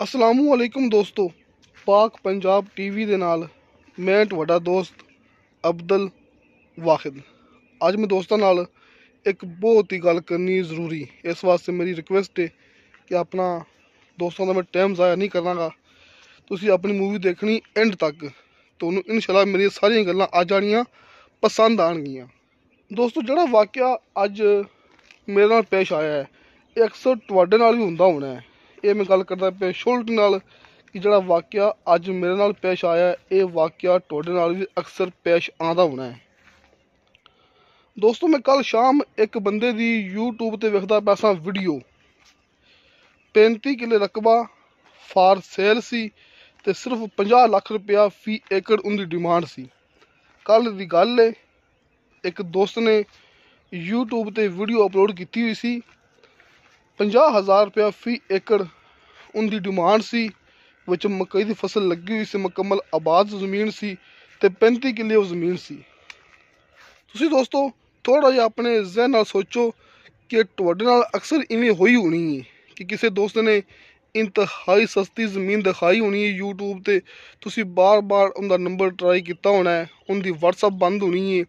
ਅਸਲਾਮੁ ਅਲੈਕੁਮ ਦੋਸਤੋ, ਪਾਕ ਪੰਜਾਬ ਟੀਵੀ ਦੇ ਨਾਲ ਮੈਂ ਤੁਹਾਡਾ ਦੋਸਤ ਅਬਦਲ ਵਾਹਿਦ। ਅੱਜ ਮੈਂ ਦੋਸਤਾਂ ਨਾਲ ਇੱਕ ਬਹੁਤ ਹੀ ਗੱਲ ਕਰਨੀ ਜ਼ਰੂਰੀ, ਇਸ ਵਾਸਤੇ ਮੇਰੀ ਰਿਕੁਐਸਟ ਹੈ ਕਿ ਆਪਣਾ ਦੋਸਤਾਂ ਦਾ ਮੈਂ ਟਾਈਮ ਜ਼ਾਇਆ ਨਹੀਂ ਕਰਾਂਗਾ। ਤੁਸੀਂ ਆਪਣੀ ਮੂਵੀ ਦੇਖਣੀ ਐਂਡ ਤੱਕ, ਤੁਹਾਨੂੰ ਇਨਸ਼ਾਅੱਲਾ ਮੇਰੀਆਂ ਸਾਰੀਆਂ ਗੱਲਾਂ ਆ ਜਾਣੀਆਂ, ਪਸੰਦ ਆਣਗੀਆਂ ਦੋਸਤੋ, ਜਿਹੜਾ ਵਾਕਿਆ ਅੱਜ ਮੇਰੇ ਨਾਲ ਪੇਸ਼ ਆਇਆ ਹੈ, ਇਹ ਅਕਸਰ ਤੁਹਾਡੇ ਨਾਲ ਵੀ ਹੁੰਦਾ ਹੋਣਾ ਹੈ। ਇਹ ਮੈਂ ਗੱਲ ਕਰਦਾ ਪਿਆ ਸ਼ੁਲਟ ਨਾਲ ਕਿ ਜਿਹੜਾ ਵਾਕਿਆ ਅੱਜ ਮੇਰੇ ਨਾਲ ਪੇਸ਼ ਆਇਆ ਇਹ ਵਾਕਿਆ ਤੁਹਾਡੇ ਨਾਲ ਵੀ ਅਕਸਰ ਪੇਸ਼ ਆਉਂਦਾ ਹੋਣਾ ਹੈ। ਦੋਸਤੋ, ਮੈਂ ਕੱਲ ਸ਼ਾਮ ਇੱਕ ਬੰਦੇ ਦੀ YouTube ਤੇ ਵੇਖਦਾ ਪਿਆ ਸਾਂ ਵੀਡੀਓ 35 ਕਿੱਲੇ ਰਕਬਾ, ਫਾਰ ਸੇਲ ਸੀ ਤੇ ਸਿਰਫ 50 ਲੱਖ ਰੁਪਇਆ ਫੀ ਏਕੜ ਉਹਦੀ ਡਿਮਾਂਡ ਸੀ। ਕੱਲ ਦੀ ਗੱਲ ਏ, ਇੱਕ ਦੋਸਤ ਨੇ YouTube ਤੇ ਵੀਡੀਓ ਅਪਲੋਡ ਕੀਤੀ ਹੋਈ ਸੀ। 50000 ਰੁਪਇਆ ਫੀ ਏਕੜ ਉਹਦੀ ਡਿਮਾਂਡ ਸੀ, ਵਿੱਚ ਮਕਈ ਦੀ ਫਸਲ ਲੱਗੀ ਹੋਈ ਸੀ, ਮੁਕੰਮਲ ਆਬਾਦ ਜ਼ਮੀਨ ਸੀ ਤੇ 35 ਕਿੱਲੇ ਉਹ ਜ਼ਮੀਨ ਸੀ। ਤੁਸੀਂ ਦੋਸਤੋ ਥੋੜਾ ਜਿਹਾ ਆਪਣੇ ਜ਼ਿਹਨ ਨਾਲ ਸੋਚੋ ਕਿ ਤੁਹਾਡੇ ਨਾਲ ਅਕਸਰ ਇਵੇਂ ਹੋਈ ਹੋਣੀ ਹੈ ਕਿ ਕਿਸੇ ਦੋਸਤ ਨੇ ਇੰਤਹਾਈ ਸਸਤੀ ਜ਼ਮੀਨ ਦਿਖਾਈ ਹੋਣੀ ਹੈ YouTube ਤੇ। ਤੁਸੀਂ ਬਾਰ-ਬਾਰ ਉਹਦਾ ਨੰਬਰ ਟਰਾਈ ਕੀਤਾ ਹੋਣਾ ਹੈ, ਉਹਦੀ WhatsApp ਬੰਦ ਹੋਣੀ ਹੈ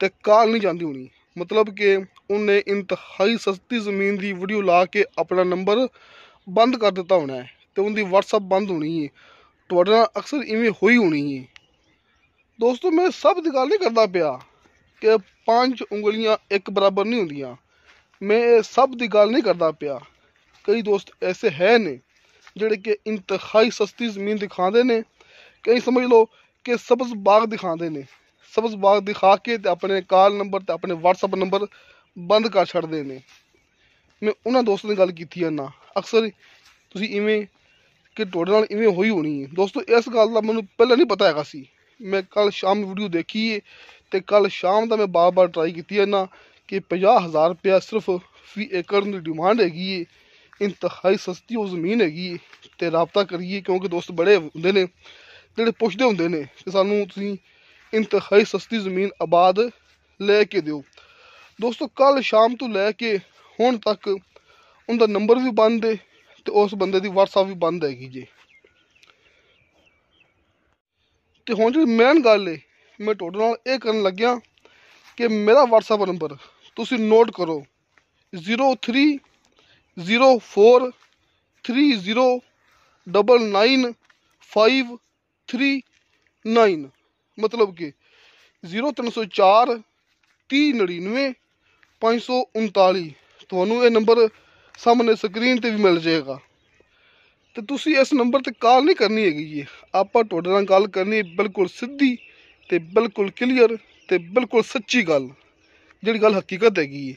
ਤੇ ਕਾਲ ਨਹੀਂ ਜਾਂਦੀ ਹੋਣੀ। ਮਤਲਬ ਕਿ ਉਹਨੇ ਇੰਤਹਾਈ ਸਸਤੀ ਜ਼ਮੀਨ ਦੀ ਵੀਡੀਓ ਲਾ ਕੇ ਆਪਣਾ ਨੰਬਰ ਬੰਦ ਕਰ ਦਿੱਤਾ ਹੋਣਾ ਹੈ ਤੇ ਉਹਦੀ WhatsApp ਬੰਦ ਹੋਣੀ ਹੈ। ਤੁਹਾਡੇ ਨਾਲ ਅਕਸਰ ਇਵੇਂ ਹੋਈ ਹੋਣੀ ਹੈ। ਦੋਸਤੋ, ਮੈਂ ਸਭ ਦੀ ਗੱਲ ਨਹੀਂ ਕਰਦਾ ਪਿਆ ਕਿ ਪੰਜ ਉਂਗਲੀਆਂ ਇੱਕ ਬਰਾਬਰ ਨਹੀਂ ਹੁੰਦੀਆਂ। ਮੈਂ ਇਹ ਸਭ ਦੀ ਗੱਲ ਨਹੀਂ ਕਰਦਾ ਪਿਆ। ਕਈ ਦੋਸਤ ਐਸੇ ਹੈ ਨੇ ਜਿਹੜੇ ਕਿ ਇੰਤਹਾਈ ਸਸਤੀ ਜ਼ਮੀਨ ਦਿਖਾਉਂਦੇ ਨੇ। ਕਈ ਸਮਝ ਲਓ ਕਿ ਸਬਜ਼ ਬਾਗ ਦਿਖਾਉਂਦੇ ਨੇ। ਸਬਜ਼ ਬਾਗ ਦਿਖਾ ਕੇ ਤੇ ਆਪਣੇ ਕਾਲ ਨੰਬਰ ਤੇ ਆਪਣੇ WhatsApp ਨੰਬਰ ਬੰਦ ਕਰ ਛੱਡਦੇ ਨੇ। ਮੈਂ ਉਹਨਾਂ ਦੋਸਤਾਂ ਦੀ ਗੱਲ ਕੀਤੀ ਹੈ ਨਾ, ਅਕਸਰ ਤੁਸੀਂ ਇਵੇਂ ਕਿ ਤੁਹਾਡੇ ਨਾਲ ਇਵੇਂ ਹੋਈ ਹੋਣੀ ਹੈ। ਦੋਸਤੋ, ਇਸ ਗੱਲ ਦਾ ਮੈਨੂੰ ਪਹਿਲਾਂ ਨਹੀਂ ਪਤਾ ਹੈਗਾ ਸੀ। ਮੈਂ ਕੱਲ ਸ਼ਾਮ ਵੀਡੀਓ ਦੇਖੀ ਹੈ ਤੇ ਕੱਲ ਸ਼ਾਮ ਦਾ ਮੈਂ ਬਾਰ-ਬਾਰ ਟਰਾਈ ਕੀਤੀ ਹੈ ਨਾ ਕਿ 50000 ਰੁਪਇਆ ਸਿਰਫ ਫੀ ਏਕੜ ਦੀ ਡਿਮਾਂਡ ਹੈਗੀ ਹੈ ਇੰਤਹਾਈ ਸਸਤੀ ਉਹ ਜ਼ਮੀਨ ਹੈਗੀ ਹੈ ਤੇ ਰਾਬਤਾ ਕਰੀਏ ਕਿਉਂਕਿ ਦੋਸਤ ਬੜੇ ਹੁੰਦੇ ਨੇ, ਜਿਹੜੇ ਪੁੱਛਦੇ ਹੁੰਦੇ ਨੇ ਕਿ ਸਾਨੂੰ ਤੁਸੀਂ ਇੰਤਹਾਈ ਸਸਤੀ ਜ਼ਮੀਨ ਆਬਾਦ ਲੈ ਕੇ ਦਿਓ। ਦੋਸਤੋ ਕੱਲ ਸ਼ਾਮ ਤੋਂ ਲੈ ਕੇ ਹੁਣ ਤੱਕ ਉਹਦਾ ਨੰਬਰ ਵੀ ਬੰਦ ਹੈ ਤੇ ਉਸ ਬੰਦੇ ਦੀ WhatsApp ਵੀ ਬੰਦ ਹੈਗੀ ਜੇ। ਤੇ ਹੁਣ ਜਿਹੜੀ ਮੇਨ ਗੱਲ ਹੈ ਮੈਂ ਤੁਹਾਡੇ ਨਾਲ ਇਹ ਕਰਨ ਲੱਗਿਆ ਕਿ ਮੇਰਾ WhatsApp ਨੰਬਰ ਤੁਸੀਂ ਨੋਟ ਕਰੋ। 03 04 30 99 539 ਮਤਲਬ ਕਿ 0304 3099 539 ਤੁਹਾਨੂੰ ਇਹ ਨੰਬਰ ਸਾਹਮਣੇ ਸਕਰੀਨ ਤੇ ਵੀ ਮਿਲ ਜਾਏਗਾ। ਤੇ ਤੁਸੀਂ ਇਸ ਨੰਬਰ ਤੇ ਕਾਲ ਨਹੀਂ ਕਰਨੀ ਹੈਗੀ ਜੀ। ਆਪਾਂ ਤੁਹਾਡੇ ਨਾਲ ਗੱਲ ਕਰਨੀ ਬਿਲਕੁਲ ਸਿੱਧੀ ਤੇ ਬਿਲਕੁਲ ਕਲੀਅਰ ਤੇ ਬਿਲਕੁਲ ਸੱਚੀ ਗੱਲ। ਜਿਹੜੀ ਗੱਲ ਹਕੀਕਤ ਹੈਗੀ ਹੈ।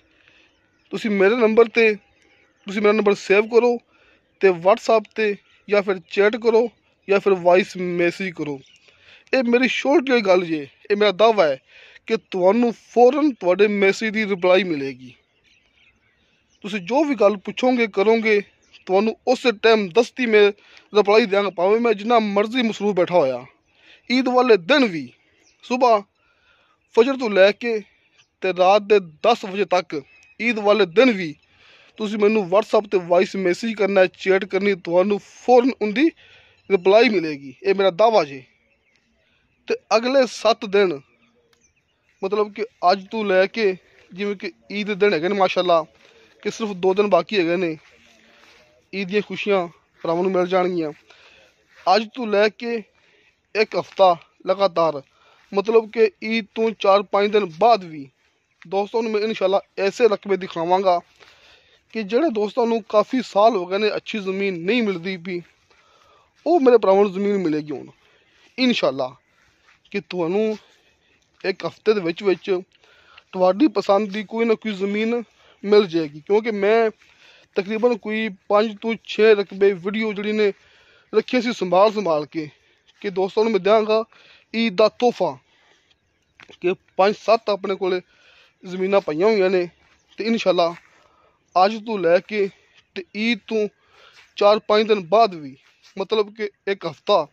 ਤੁਸੀਂ ਮੇਰੇ ਨੰਬਰ ਤੇ, ਤੁਸੀਂ ਮੇਰਾ ਨੰਬਰ ਸੇਵ ਕਰੋ ਤੇ WhatsApp ਤੇ ਜਾਂ ਫਿਰ ਚੈਟ ਕਰੋ ਜਾਂ ਫਿਰ ਵਾਇਸ ਮੈਸੇਜ ਕਰੋ। ਇਹ ਮੇਰੀ ਸ਼ੋਰਟ ਜਿਹੀ ਗੱਲ ਜੇ। ਇਹ ਮੇਰਾ ਦਾਅਵਾ ਹੈ ਕਿ ਤੁਹਾਨੂੰ ਫੌਰਨ ਤੁਹਾਡੇ ਮੈਸੇਜ ਦੀ ਰਿਪਲਾਈ ਮਿਲੇਗੀ। ਤੁਸੀਂ ਜੋ ਵੀ ਗੱਲ ਪੁੱਛੋਗੇ, ਕਰੋਗੇ, ਤੁਹਾਨੂੰ ਉਸੇ ਟਾਈਮ ਦਸਤੀ ਮੈਂ ਰਿਪਲਾਈ ਦਿਆਂਗਾ, ਭਾਵੇਂ ਮੈਂ ਜਿੰਨਾ ਮਰਜ਼ੀ ਮਸਰੂਫ ਬੈਠਾ ਹੋਇਆ। ਈਦ ਵਾਲੇ ਦਿਨ ਵੀ ਸਵੇਰ ਫਜਰ ਤੋਂ ਲੈ ਕੇ ਤੇ ਰਾਤ ਦੇ 10 ਵਜੇ ਤੱਕ ਈਦ ਵਾਲੇ ਦਿਨ ਵੀ ਤੁਸੀਂ ਮੈਨੂੰ WhatsApp ਤੇ ਵਾਇਸ ਮੈਸੇਜ ਕਰਨਾ ਚੈਟ ਕਰਨੀ, ਤੁਹਾਨੂੰ ਫੌਰਨ ਉਹਦੀ ਰਿਪਲਾਈ ਮਿਲੇਗੀ। ਇਹ ਮੇਰਾ ਦਾਅਵਾ ਜੀ। ਤੇ ਅਗਲੇ 7 ਦਿਨ ਮਤਲਬ ਕਿ ਅੱਜ ਤੋਂ ਲੈ ਕੇ ਜਿਵੇਂ ਕਿ ਈਦ ਦੇ ਦਿਨ ਹੈਗੇ ਨੇ, ਮਾਸ਼ਾਅੱਲਾ ਕਿ ਸਿਰਫ 2 ਦਿਨ ਬਾਕੀ ਹੈਗੇ ਨੇ। ਈਦ ਦੀਆਂ ਖੁਸ਼ੀਆਂ ਭਰਾਵਾਂ ਨੂੰ ਮਿਲ ਜਾਣਗੀਆਂ। ਅੱਜ ਤੋਂ ਲੈ ਕੇ ਇੱਕ ਹਫਤਾ ਲਗਾਤਾਰ। ਮਤਲਬ ਕਿ ਈਦ ਤੋਂ 4-5 ਦਿਨ ਬਾਅਦ ਵੀ ਦੋਸਤਾਂ ਨੂੰ ਮੈਂ ਇਨਸ਼ਾਅੱਲਾ ਐਸੇ ਰਕਬੇ ਦਿਖਾਵਾਂਗਾ ਕਿ ਜਿਹੜੇ ਦੋਸਤਾਂ ਨੂੰ ਕਾਫੀ ਸਾਲ ਹੋ ਗਏ ਨੇ ਅੱਛੀ ਜ਼ਮੀਨ ਨਹੀਂ ਮਿਲਦੀ ਵੀ ਉਹ ਮੇਰੇ ਭਰਾਵਾਂ ਨੂੰ ਜ਼ਮੀਨ ਮਿਲੇਗੀ ਹੁਣ। ਇਨਸ਼ਾਅੱਲਾ ਕਿ ਤੁਹਾਨੂੰ ਇੱਕ ਹਫ਼ਤੇ ਦੇ ਵਿੱਚ ਵਿੱਚ ਤੁਹਾਡੀ ਪਸੰਦ ਦੀ ਕੋਈ ਨਾ ਕੋਈ ਜ਼ਮੀਨ ਮਿਲ ਜਾਏਗੀ ਕਿਉਂਕਿ ਮੈਂ ਤਕਰੀਬਨ ਕੋਈ 5 ਤੋਂ 6 ਰਕਬੇ ਵੀਡੀਓ ਜਿਹੜੀ ਨੇ ਰੱਖੀ ਸੀ ਸੰਭਾਲ ਸੰਭਾਲ ਕੇ ਕਿ ਦੋਸਤਾਂ ਨੂੰ ਮੈਂ ਦਿਆਂਗਾ ਈਦ ਦਾ ਤੋਹਫਾ ਕਿ 5-7 ਆਪਣੇ ਕੋਲੇ ਜ਼ਮੀਨਾਂ ਪਈਆਂ ਹੋਈਆਂ ਨੇ ਤੇ ਇਨਸ਼ਾਅੱਲਾ ਅੱਜ ਤੋਂ ਲੈ ਕੇ ਤੇ ਈਦ ਤੋਂ 4-5 ਦਿਨ ਬਾਅਦ ਵੀ ਮਤਲਬ ਕਿ ਇੱਕ ਹਫਤਾ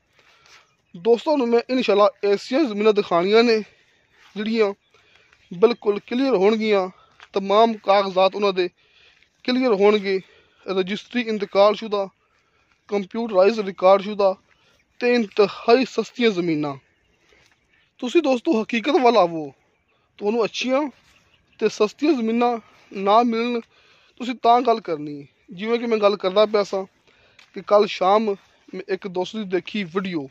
ਦੋਸਤਾਂ ਨੂੰ ਮੈਂ ਇਨਸ਼ਾਅੱਲਾ ਐਸੀਆਂ ਜ਼ਮੀਨਾਂ ਦਿਖਾਣੀਆਂ ਨੇ ਜਿਹੜੀਆਂ ਬਿਲਕੁਲ ਕਲੀਅਰ ਹੋਣਗੀਆਂ तमाम ਕਾਗਜ਼ਾਤ ਉਹਨਾਂ ਦੇ ਕਲੀਅਰ ਹੋਣਗੇ ਰਜਿਸਟਰੀ ਇੰਤਕਾਲ ਸ਼ੁਦਾ ਕੰਪਿਊਟਰਾਈਜ਼ਡ ਰਿਕਾਰਡਸ਼ੁਦਾ ਤੇ ਇੰਤਹਾਈ ਸਸਤੀਆਂ ਜ਼ਮੀਨਾਂ ਤੁਸੀਂ ਦੋਸਤੋ ਹਕੀਕਤ ਵੱਲ ਆਵੋ ਤੁਹਾਨੂੰ ਅੱਛੀਆਂ ਤੇ ਸਸਤੀਆਂ ਜ਼ਮੀਨਾਂ ਨਾ ਮਿਲਣ ਤੁਸੀਂ ਤਾਂ ਗੱਲ ਕਰਨੀ ਹੈ ਜਿਵੇਂ ਕਿ ਮੈਂ ਗੱਲ ਕਰਦਾ ਪਿਆ ਸਾਂ ਕਿ ਕੱਲ ਸ਼ਾਮ ਮੈਂ ਇੱਕ ਦੋਸਤ ਦੀ ਦੇਖੀ ਵੀਡੀਓ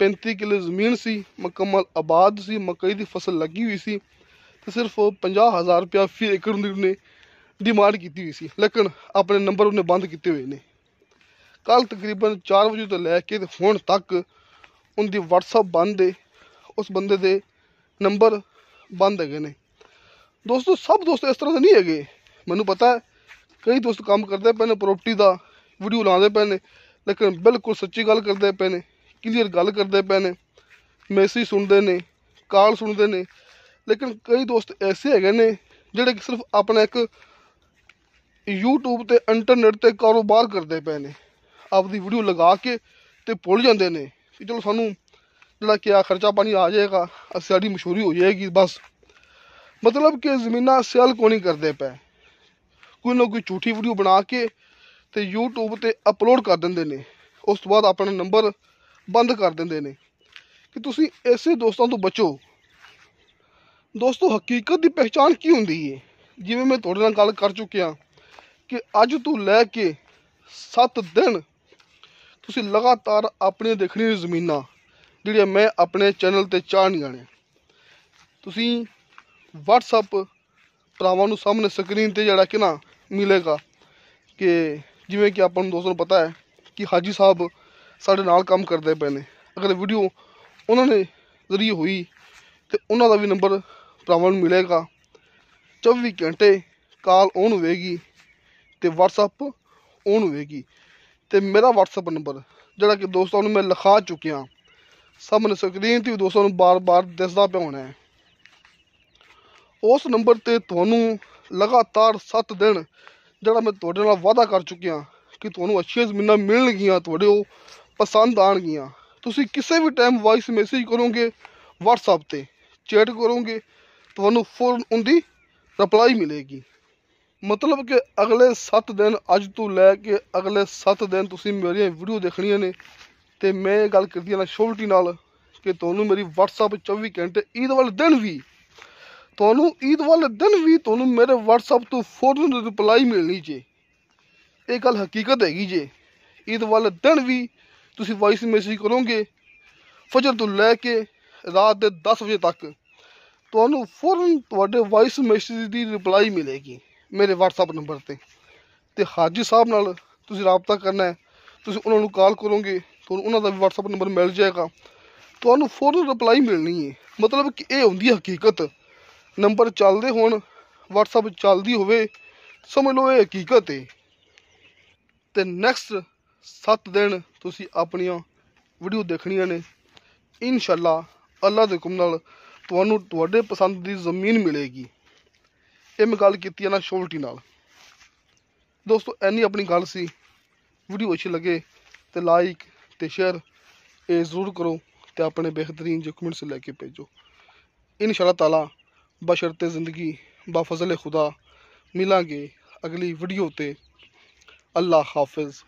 35 ਕਿੱਲੇ ਜ਼ਮੀਨ ਸੀ ਮੁਕੰਮਲ ਆਬਾਦ ਸੀ ਮਕਈ ਦੀ ਫਸਲ ਲੱਗੀ ਹੋਈ ਸੀ ਤੇ ਸਿਰਫ 50000 ਰੁਪਇਆ ਫੀ ਏਕੜ ਦੀ ਉਹਨੇ ਡਿਮਾਂਡ ਕੀਤੀ ਹੋਈ ਸੀ। ਲੇਕਿਨ ਆਪਣੇ ਨੰਬਰ ਉਹਨੇ ਬੰਦ ਕੀਤੇ ਹੋਏ ਨੇ। ਕੱਲ ਤਕਰੀਬਨ 4 ਵਜੇ ਤੋਂ ਲੈ ਕੇ ਤੇ ਹੁਣ ਤੱਕ ਉਹਦੀ WhatsApp ਬੰਦ ਹੈ ਉਸ ਬੰਦੇ ਦੇ ਨੰਬਰ ਬੰਦ ਹੈਗੇ ਨੇ। ਦੋਸਤੋ, ਸਭ ਦੋਸਤ ਇਸ ਤਰ੍ਹਾਂ ਦੇ ਨਹੀਂ ਹੈਗੇ। ਮੈਨੂੰ ਪਤਾ ਹੈ, ਕਈ ਦੋਸਤ ਕੰਮ ਕਰਦੇ ਪਏ ਨੇ ਪ੍ਰਾਪਰਟੀ ਦਾ ਵੀਡੀਓ ਲਾਉਂਦੇ ਪਏ ਨੇ, ਲੇਕਿਨ ਬਿਲਕੁਲ ਸੱਚੀ ਗੱਲ ਕਰਦੇ ਪਏ ਨੇ ਕਲੀਅਰ ਗੱਲ ਕਰਦੇ ਪਏ ਨੇ ਮੈਸੇਜ ਸੁਣਦੇ ਨੇ ਕਾਲ ਸੁਣਦੇ ਨੇ। ਲੇਕਿਨ ਕਈ ਦੋਸਤ ਐਸੇ ਹੈਗੇ ਨੇ ਜਿਹੜੇ ਕਿ ਸਿਰਫ ਆਪਣਾ ਇੱਕ YouTube ਤੇ ਇੰਟਰਨੈਟ ਤੇ ਕਾਰੋਬਾਰ ਕਰਦੇ ਪਏ ਨੇ। ਆਪਦੀ ਵੀਡੀਓ ਲਗਾ ਕੇ ਤੇ ਭੁੱਲ ਜਾਂਦੇ ਨੇ ਕਿ ਚਲੋ ਸਾਨੂੰ ਜਿਹੜਾ ਕਿ ਆ ਖਰਚਾ ਪਾਣੀ ਆ ਜਾਏਗਾ ਅਸੀਂ ਸਾਡੀ ਮਸ਼ਹੂਰੀ ਹੋ ਜਾਏਗੀ, ਬਸ। ਮਤਲਬ ਕਿ ਜ਼ਮੀਨਾਂ ਸੇਲ ਕੋ ਨਹੀਂ ਕਰਦੇ ਪਏ? ਕੋਈ ਨਾ ਕੋਈ ਝੂਠੀ ਵੀਡੀਓ ਬਣਾ ਕੇ ਤੇ YouTube ਤੇ ਅਪਲੋਡ ਕਰ ਦਿੰਦੇ ਨੇ। ਉਸ ਤੋਂ ਬਾਅਦ ਆਪਣਾ ਨੰਬਰ ਬੰਦ ਕਰ ਦਿੰਦੇ ਨੇ। ਕਿ ਤੁਸੀਂ ਐਸੇ ਦੋਸਤਾਂ ਤੋਂ ਬਚੋ ਦੋਸਤੋ, ਹਕੀਕਤ ਦੀ ਪਹਿਚਾਨ ਕੀ ਹੁੰਦੀ ਹੈ ਜਿਵੇਂ ਮੈਂ ਤੁਹਾਡੇ ਨਾਲ ਗੱਲ ਕਰ ਚੁੱਕਿਆ ਕਿ ਅੱਜ ਤੋਂ ਲੈ ਕੇ 7 ਦਿਨ ਤੁਸੀਂ ਲਗਾਤਾਰ ਆਪਣੀਆਂ ਦੇਖਣੀਆਂ ਜ਼ਮੀਨਾਂ, ਜਿਹੜੀਆਂ ਮੈਂ ਆਪਣੇ ਚੈਨਲ ਤੇ ਚਾੜਨੀਆਂ ਨੇ ਤੁਸੀਂ WhatsApp ਭਰਾਵਾਂ ਨੂੰ ਸਾਹਮਣੇ ਸਕਰੀਨ ਤੇ ਜਿਹੜਾ ਕਿ ਨਾ ਮਿਲੇਗਾ ਕਿ ਜਿਵੇਂ ਕਿ ਆਪਾਂ ਨੂੰ ਦੋਸਤਾਂ ਨੂੰ ਪਤਾ ਹੈ ਕਿ ਹਾਜੀ ਸਾਹਿਬ ਸਾਡੇ ਨਾਲ ਕੰਮ ਕਰਦੇ ਪਏ ਨੇ। ਅਗਰ ਵੀਡੀਓ ਉਹਨਾਂ ਨੇ ਜ਼ਰੀਏ ਹੋਈ ਤੇ ਉਹਨਾਂ ਦਾ ਵੀ ਨੰਬਰ ਭਰਾਵਾਂ ਨੂੰ ਮਿਲੇਗਾ। 24 ਘੰਟੇ ਕਾਲ ਔਨ ਹੋਵੇਗੀ ਤੇ WhatsApp ਔਨ ਹੋਵੇਗੀ। ਤੇ ਮੇਰਾ WhatsApp ਨੰਬਰ, ਜਿਹੜਾ ਕਿ ਦੋਸਤਾਂ ਨੂੰ ਮੈਂ ਲਿਖਾ ਚੁੱਕਿਆ, ਸਾਹਮਣੇ ਸਕਰੀਨ ਤੇ ਵੀ ਦੋਸਤਾਂ ਨੂੰ ਬਾਰ-ਬਾਰ ਦਿਸਦਾ ਪਿਆ ਹੋਣਾ ਹੈ। ਉਸ ਨੰਬਰ ਤੇ ਤੁਹਾਨੂੰ ਲਗਾਤਾਰ 7 ਦਿਨ, ਜਿਹੜਾ ਮੈਂ ਤੁਹਾਡੇ ਨਾਲ ਵਾਅਦਾ ਕਰ ਚੁੱਕਿਆ ਕਿ ਤੁਹਾਨੂੰ ਅੱਛੀਆਂ ਜ਼ਮੀਨਾਂ ਮਿਲਣਗੀਆਂ, ਤੁਹਾਡੇ ਉਹ ਪਸੰਦ ਆਣਗੀਆਂ ਤੁਸੀਂ ਕਿਸੇ ਵੀ ਟਾਈਮ ਵਾਇਸ ਮੈਸੇਜ ਕਰੋਗੇ, WhatsApp ਤੇ ਚੈਟ ਕਰੋਗੇ ਤੁਹਾਨੂੰ ਫੌਰਨ ਉਹਦੀ ਰਿਪਲਾਈ ਮਿਲੇਗੀ। ਮਤਲਬ ਕਿ ਅਗਲੇ 7 ਦਿਨ ਅੱਜ ਤੋਂ ਲੈ ਕੇ ਅਗਲੇ 7 ਦਿਨ ਤੁਸੀਂ ਮੇਰੀਆਂ ਵੀਡੀਓ ਦੇਖਣੀਆਂ ਨੇ ਤੇ ਮੈਂ ਇਹ ਗੱਲ ਕਰਦੀ ਹਾਂ ਸ਼ੋਰਟੀ ਨਾਲ ਕਿ ਤੁਹਾਨੂੰ ਮੇਰੀ WhatsApp 24 ਘੰਟੇ ਈਦ ਵਾਲੇ ਦਿਨ ਵੀ ਤੁਹਾਨੂੰ ਈਦ ਵਾਲੇ ਦਿਨ ਵੀ ਤੁਹਾਨੂੰ ਮੇਰੇ WhatsApp ਤੋਂ ਫੌਰਨ ਰਿਪਲਾਈ ਮਿਲਣੀ ਜੇ। ਇਹ ਗੱਲ ਹਕੀਕਤ ਹੈਗੀ ਜੇ। ਈਦ ਵਾਲੇ ਦਿਨ ਵੀ ਤੁਸੀਂ ਵਾਇਸ ਮੈਸੇਜ ਕਰੋਗੇ। ਫਜਰ ਤੋਂ ਲੈ ਕੇ ਰਾਤ ਦੇ 10 ਵਜੇ ਤੱਕ ਤੁਹਾਨੂੰ ਫੌਰਨ ਤੁਹਾਡੇ ਵਾਇਸ ਮੈਸੇਜ ਦੀ ਰਿਪਲਾਈ ਮਿਲੇਗੀ ਮੇਰੇ WhatsApp ਨੰਬਰ ਤੇ। ਤੇ ਹਾਜੀ ਸਾਹਿਬ ਨਾਲ ਤੁਸੀਂ ਰਾਬਤਾ ਕਰਨਾ ਹੈ, ਤੁਸੀਂ ਉਹਨਾਂ ਨੂੰ ਕਾਲ ਕਰੋਗੇ, ਤੁਹਾਨੂੰ ਉਹਨਾਂ ਦਾ ਵੀ WhatsApp ਨੰਬਰ ਮਿਲ ਜਾਏਗਾ। ਤੁਹਾਨੂੰ ਫੌਰਨ ਰਿਪਲਾਈ ਮਿਲਣੀ ਹੈ। ਮਤਲਬ ਕਿ ਇਹ ਹੁੰਦੀ ਹੈ ਹਕੀਕਤ। ਨੰਬਰ ਚੱਲਦੇ ਹੋਣ, WhatsApp ਚੱਲਦੀ ਹੋਵੇ, ਸਮਝ ਲਓ ਇਹ ਹਕੀਕਤ ਹੈ। ਤੇ ਨੈਕਸਟ 7 ਦਿਨ ਤੁਸੀਂ ਆਪਣੀਆਂ ਵੀਡੀਓ ਦੇਖਣੀਆਂ ਨੇ। ਇਨਸ਼ਾਅੱਲਾ ਅੱਲਾ ਦੇ ਹੁਕਮ ਨਾਲ ਤੁਹਾਨੂੰ ਤੁਹਾਡੇ ਪਸੰਦ ਦੀ ਜ਼ਮੀਨ ਮਿਲੇਗੀ। ਇਹ ਮੈਂ ਗੱਲ ਕੀਤੀ ਹੈ ਨਾ ਸ਼ੋਰਟੀ ਨਾਲ। ਦੋਸਤੋ ਐਨੀ ਆਪਣੀ ਗੱਲ ਸੀ। ਵੀਡੀਓ ਅੱਛੀ ਲੱਗੇ ਤੇ ਲਾਈਕ ਤੇ ਸ਼ੇਅਰ ਇਹ ਜ਼ਰੂਰ ਕਰੋ ਤੇ ਆਪਣੇ ਬਿਹਤਰੀਨ ਜੋ ਕਮੈਂਟਸ ਲੈ ਕੇ ਭੇਜੋ। ਇਨਸ਼ਾਅੱਲਾ ਤਾਲਾ ਬਸ਼ਰਤੇ ਜ਼ਿੰਦਗੀ ਬਾ ਫਜ਼ਲ ਖੁਦਾ ਮਿਲਾਂਗੇ ਅਗਲੀ ਵੀਡੀਓ ਤੇ। ਅੱਲਾ ਹਾਫਿਜ਼।